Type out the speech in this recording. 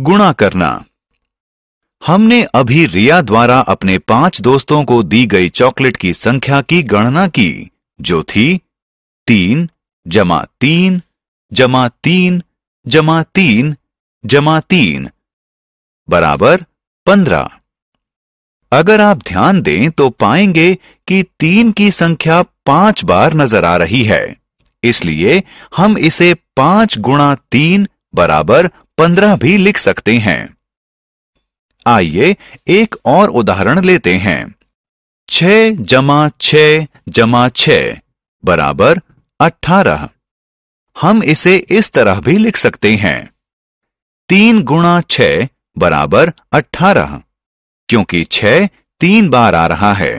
गुणा करना। हमने अभी रिया द्वारा अपने पाँच दोस्तों को दी गई चॉकलेट की संख्या की गणना की, जो थी तीन, जमा तीन जमा तीन जमा तीन जमा तीन, बराबर पंद्रह। अगर आप ध्यान दें तो पाएँगे कि तीन की संख्या पाँच बार नज़र आ रही है, इसलिए हम इसे पाँच गुणा तीन बराबर पंद्रह भी लिख सकते हैं। आइए एक और उदाहरण लेते हैं। छ जमा छ जमा छ बराबर अठारह। हम इसे इस तरह भी लिख सकते हैं। तीन गुणा छ बराबर अठारह, क्योंकि छ तीन बार आ रहा है।